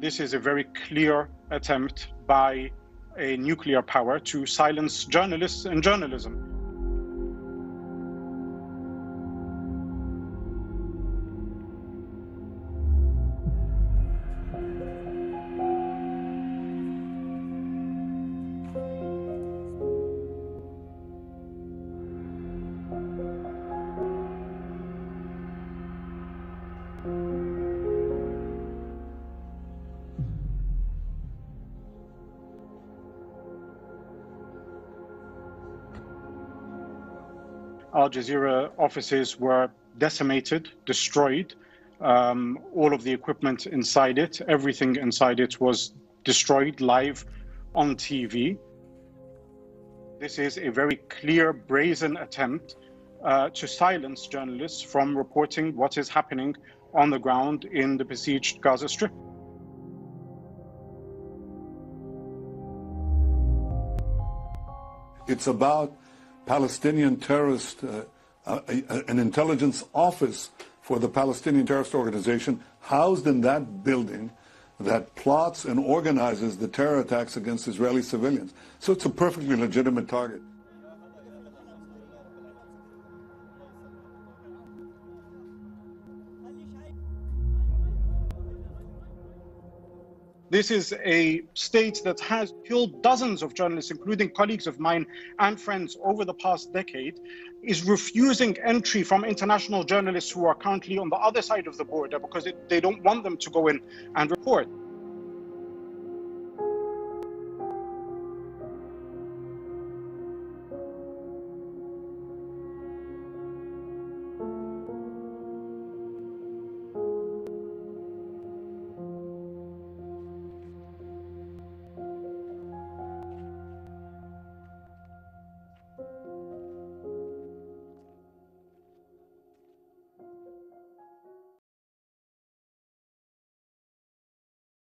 This is a very clear attempt by a nuclear power to silence journalists and journalism. Al Jazeera offices were decimated, destroyed. Um, all of the equipment inside it, everything inside it was destroyed live on TV. This is a very clear, brazen attempt uh, to silence journalists from reporting what is happening on the ground in the besieged Gaza Strip. It's about Palestinian terrorist, uh, uh, an intelligence office for the Palestinian terrorist organization housed in that building that plots and organizes the terror attacks against Israeli civilians. So it's a perfectly legitimate target. This is a state that has killed dozens of journalists, including colleagues of mine and friends over the past decade, is refusing entry from international journalists who are currently on the other side of the border because it, they don't want them to go in and report.